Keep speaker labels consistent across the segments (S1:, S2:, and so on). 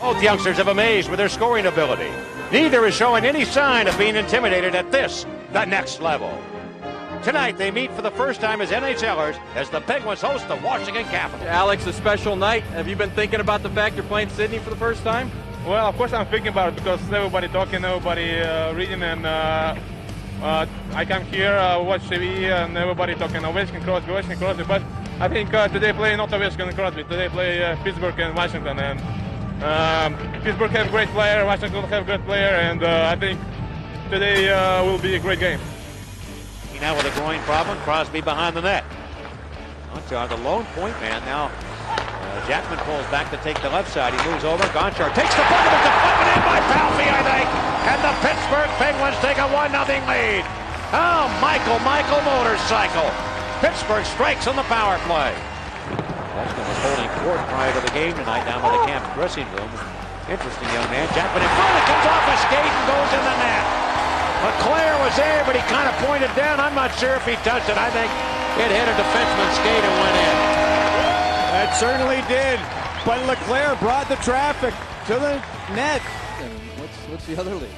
S1: Both youngsters have amazed with their scoring ability. Neither is showing any sign of being intimidated at this, the next level. Tonight, they meet for the first time as NHLers as the Penguins host the Washington Capitals.
S2: Alex, a special night. Have you been thinking about the fact you're playing Sidney for the first time?
S3: Well, of course I'm thinking about it because everybody talking, everybody uh, reading, and uh, uh, I come here, uh, watch TV, and everybody talking Ovechkin, Crosby, Ovechkin, Crosby. But I think uh, today play not Ovechkin and Crosby. Today play uh, Pittsburgh and Washington, and um, Pittsburgh have great player, Washington have great player, and uh, I think today uh, will be a great game.
S1: Now with a groin problem, Crosby behind the net. Gonchar, the lone point man. Now uh, Jackman pulls back to take the left side. He moves over. Gonchar takes the puck, but deflected in by Palffy, I think. And the Pittsburgh Penguins take a 1-0 lead. Oh, Michael, Michael motorcycle. Pittsburgh strikes on the power play. Weston was holding court prior to the game tonight down by the camp dressing room. Interesting young man. Jackman in front. It comes off a skate and goes in the net. LeClair was there, but he kind of pointed down. I'm not sure if he touched it. I think it hit a defenseman's skate and went in.
S4: That certainly did. But LeClair brought the traffic to the net.
S2: And what's, what's the other league?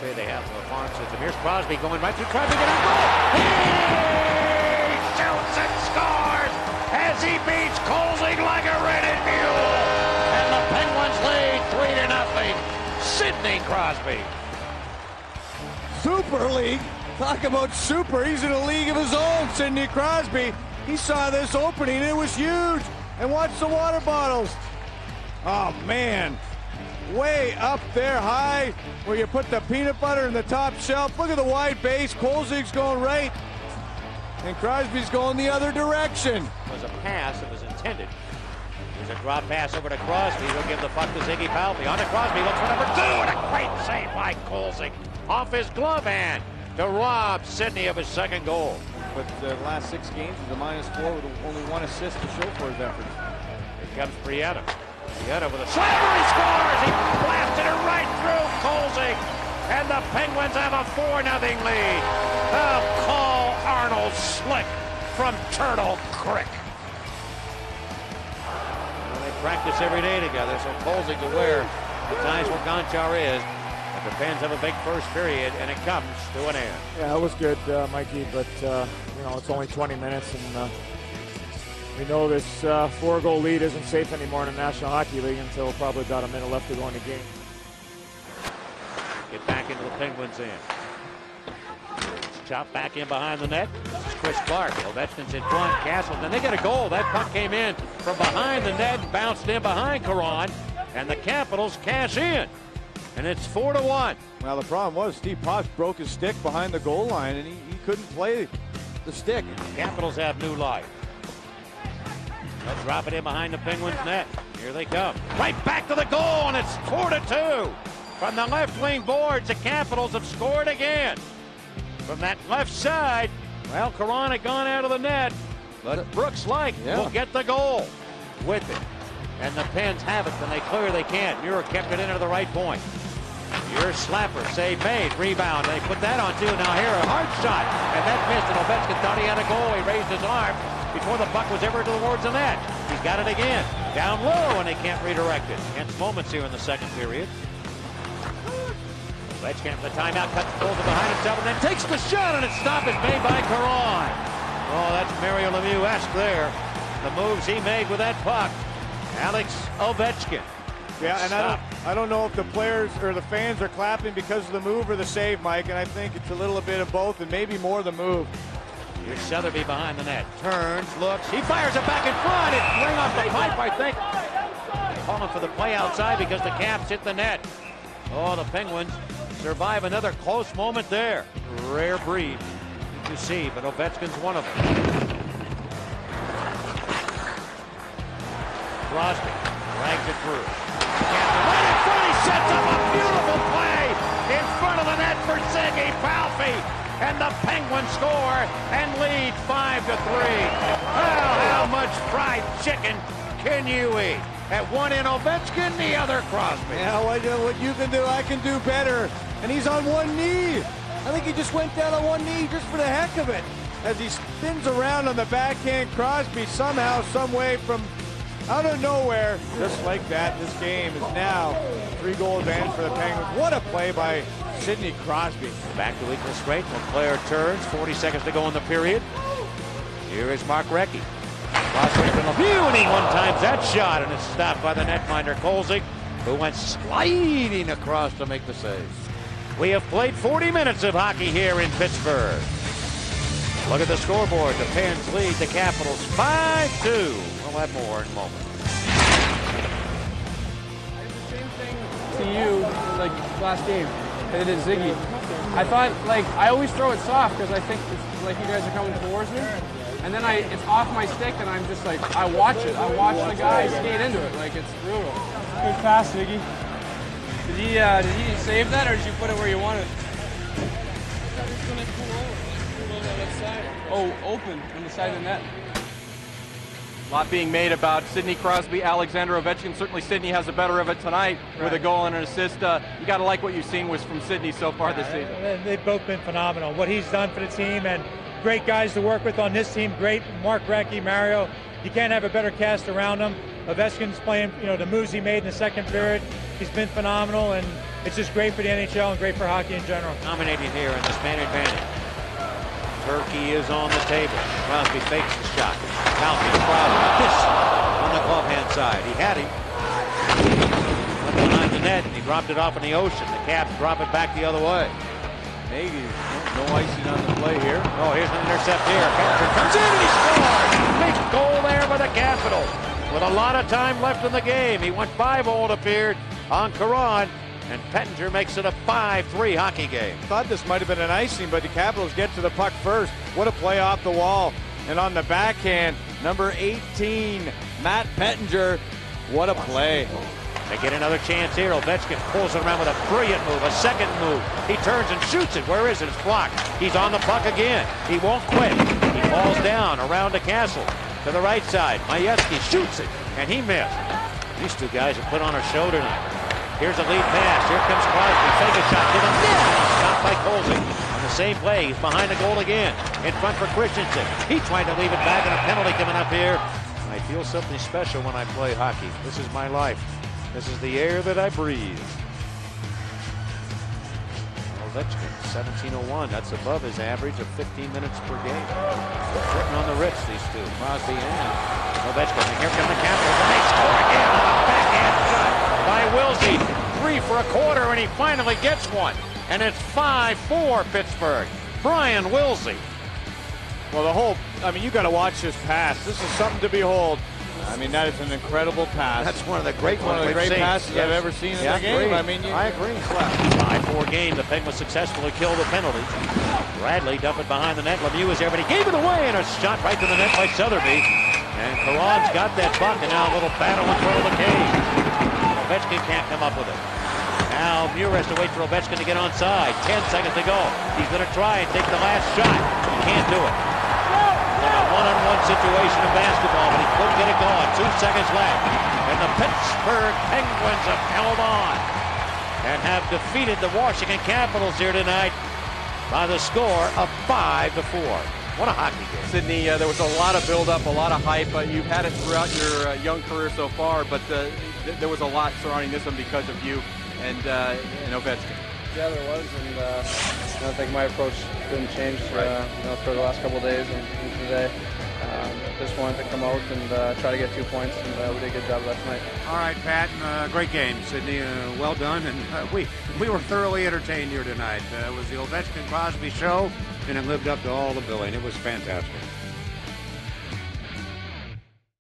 S1: Say they have the farm system. Here's Crosby going right through, Crosby. get a goal. He shoots and scores as he beats Kolzig like a rented mule. And the Penguins lead three to nothing. Sidney Crosby.
S4: Super League. Talk about super. He's in a league of his own, Sidney Crosby. He saw this opening. It was huge. And watch the water bottles. Oh, man. Way up there high where you put the peanut butter in the top shelf. Look at the wide base. Kolzig's going right. And Crosby's going the other direction.
S1: It was a pass that was intended. There's a drop pass over to Crosby. He'll give the puck to Ziggy Palffy. On to Crosby. Looks for number two. And a great save by Kolzig. Off his glove hand to rob Sidney of his second goal.
S4: But uh, the last six games, he's a minus four with only one assist to show for his efforts.
S1: Here comes Brianna. Brianna with a slammer. He scores. He blasted it right through Kolzig. And the Penguins have a 4 nothing lead. Oh, call Arnold Slick from Turtle Creek. Well, they practice every day together, so Kolzig's aware the times where Gonchar is. But the Pens have a big first period, and it comes to an end.
S5: Yeah, it was good, uh, Mikey, but uh, you know it's only 20 minutes, and uh, we know this uh, four-goal lead isn't safe anymore in the National Hockey League until probably about a minute left to go in the game.
S1: Get back into the Penguins' end. Chop back in behind the net. This is Chris Clark. Ovechkin's in front. Castleton. They get a goal. That puck came in from behind the net bounced in behind Caron. And the Capitals cash in. And it's four to one.
S4: Well, the problem was Steve Potts broke his stick behind the goal line, and he, he couldn't play the stick.
S1: Capitals have new life. They'll drop it in behind the Penguins' net. Here they come. Right back to the goal, and it's four to two. From the left wing boards, the Capitals have scored again. From that left side, well, Caron had gone out of the net, but Brooks Laich
S4: Yeah.
S1: will get the goal with it. And the Pens have it, and they clear they can't. Muir kept it into the right point. Your slapper, save made, rebound. They put that on too. Now here, a hard shot, and that missed, and Ovechkin thought he had a goal. He raised his arm before the puck was ever towards the net. He's got it again. Down low, and they can't redirect it. Hence moments here in the second period. Ovechkin for the timeout, cuts, pulls it behind himself, and then takes the shot, and its stop is made by Caron. Oh, that's Mario Lemieux-esque there. The moves he made with that puck. Alex Ovechkin.
S4: Yeah, and I don't, I don't know if the players or the fans are clapping because of the move or the save, Mike. And I think it's a little bit of both, and maybe more the move.
S1: Here's Sutherby behind the net. Turns, looks. He fires it back in front. It ring off the pipe, I think. Calling for the play outside because the Caps hit the net. Oh, the Penguins survive another close moment there. Rare breed to see, but Ovechkin's one of them. Crosby drags it through. Right in front. He sets up a beautiful And the Penguins score and lead 5 to 3. Well, how much fried chicken can you eat? At one end Ovechkin, the other Crosby.
S4: Yeah, what, what you can do, I can do better. And he's on one knee. I think he just went down on one knee just for the heck of it. as he spins around on the backhand. Crosby somehow, some way from out of nowhere, just like that, this game is now three goal advantage for the Penguins. What a play by Sidney Crosby.
S1: Back to strength when player turns. 40 seconds to go in the period. Here is Mark Recchi. Crosby from Lemieux, and he one times that shot, and it's stopped by the netminder Kolzig, who went sliding across to make the save. We have played 40 minutes of hockey here in Pittsburgh. Look at the scoreboard. The Pens lead the Capitals 5-2. We'll have more in a moment.
S6: I did the same thing to you like last game. I did Ziggy. I thought like I always throw it soft because I think it's like you guys are coming towards me, and then I it's off my stick and I'm just like I watch it. I watch the guy skate into it. Like it's brutal. Good pass, Ziggy. Did he uh, did he save that or did you put it where you wanted? Oh, open on the side of the net.
S2: A lot being made about Sidney Crosby, Alexander Ovechkin. Certainly, Sidney has a better of it tonight with a goal and an assist. Uh, you got to like what you've seen was from Sidney so far this season.
S7: They- They've both been phenomenal. What he's done for the team and great guys to work with on this team. Great Mark Recchi, Mario. You can't have a better cast around them. Ovechkin's playing, you know, the moves he made in the second period. He's been phenomenal, and it's just great for the NHL and great for hockey in general.
S1: Dominating here in this man advantage. Turkey is on the table. Crosby fakes the shot. Falcon Crosby. This on the glove hand side. He had him. Went behind the net and he dropped it off in the ocean. The Caps drop it back the other way.
S4: Maybe no icing on the play here.
S1: Oh, here's an intercept here. Pettinger comes in and he scores. Big goal there by the Capitals. With a lot of time left in the game. He went 5-0 it appeared on Caron. And Pettinger makes it a 5-3 hockey game.
S4: Thought this might have been an icing, but the Capitals get to the puck first. What a play off the wall. And on the backhand, number 18, Matt Pettinger. What a play.
S1: They get another chance here. Ovechkin pulls it around with a brilliant move, a second move. He turns and shoots it. Where is it? It's blocked. He's on the puck again. He won't quit. He falls down around the castle to the right side. Majewski shoots it, and he missed. These two guys have put on a show tonight. Here's a lead pass. Here comes Crosby. Take a shot the net. Stopped by Kolzig. Same play, he's behind the goal again. In front for Christensen. He tried to leave it back, and a penalty coming up here. I feel something special when I play hockey. This is my life. This is the air that I breathe. Ovechkin, 1701. That's above his average of 15 minutes per game. Sitting on the Ritz, these two, Crosby and Ovechkin. And here come the Capitals, and they score again on a backhand shot by Willsie. Three for a quarter, and he finally gets one. And it's 5-4 Pittsburgh. Brian Willsie.
S4: Well, the whole, I mean, you got to watch this pass. This is something to behold. I mean, that is an incredible pass.
S1: That's one of the great
S4: one of
S1: ones
S4: the great
S1: seen.
S4: passes I've ever seen in
S1: Yeah,
S4: the game.
S1: agreed.
S4: I mean, you,
S1: I agree. Five four game. The Penguins successfully kill the penalty. Bradley dump it behind the net. Lemieux is there, but he gave it away, and a shot right to the net by Sutherby. And Caron's got that puck, and now a little battle in front of the cage. Ovechkin can't come up with it. Now Muir has to wait for Ovechkin to get onside. Ten seconds to go. He's going to try and take the last shot. He can't do it. In a one-on-one situation in basketball, but he couldn't get it going. Two seconds left. And the Pittsburgh Penguins have held on and have defeated the Washington Capitals here tonight by the score of 5 to 4. What a hockey game.
S2: Sidney, uh, there was a lot of build-up, a lot of hype. Uh, you've had it throughout your uh, young career so far, but uh, th- there was a lot surrounding this one because of you and, uh, and Ovechkin.
S6: Yeah, there was, and uh, I think my approach didn't change uh, you know, for the last couple of days and, and today. Um, just wanted to come out and uh, try to get two points, and uh, we did a good job last night.
S8: All right, Pat. Uh, great game, Sidney. Uh, well done, and uh, we we were thoroughly entertained here tonight. Uh, it was the Ovechkin Crosby show, and it lived up to all the billing. It was fantastic.